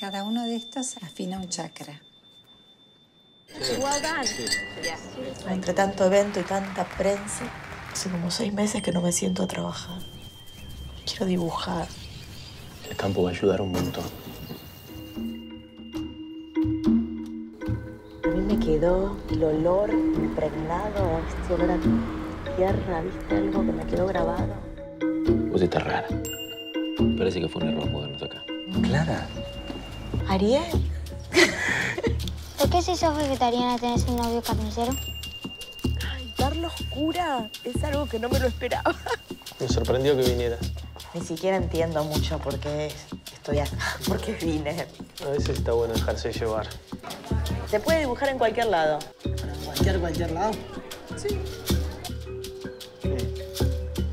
Cada uno de estos afina un chakra. Entre tanto evento y tanta prensa, hace como seis meses que no me siento a trabajar. Quiero dibujar. El campo va a ayudar un montón. A mí me quedó el olor impregnado, este olor a tierra, ¿viste? Algo que me quedó grabado. Vos estás rara. Parece que fue un error mudarnos acá. Clara. ¿Ariel? ¿Por qué si sos vegetariana tenés un novio carnicero? Carlos Cura es algo que no me lo esperaba. Me sorprendió que vinieras. Ni siquiera entiendo mucho por qué estoy acá, por qué vine. A veces está bueno dejarse llevar. Se puede dibujar en cualquier lado. ¿Cualquier, cualquier lado?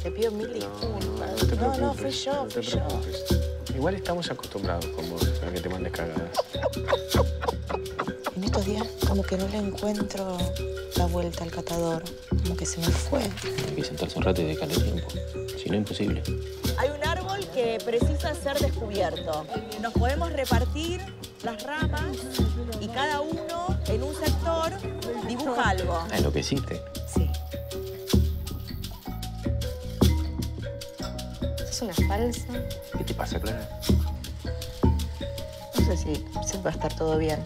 Te pido mil disculpas. No, no, fui yo, no fui yo. Igual estamos acostumbrados con vos a que te mandes cagadas. En estos días como que no le encuentro la vuelta al catador. Como que se me fue. Hay que sentarse un rato y dedicarle tiempo. Si no, imposible. Hay un árbol que precisa ser descubierto. Nos podemos repartir las ramas y cada uno en un sector dibuja algo. Ah, lo que hiciste. Sí. Es una falsa. ¿Qué te pasa, Clara? No sé si, si va a estar todo bien.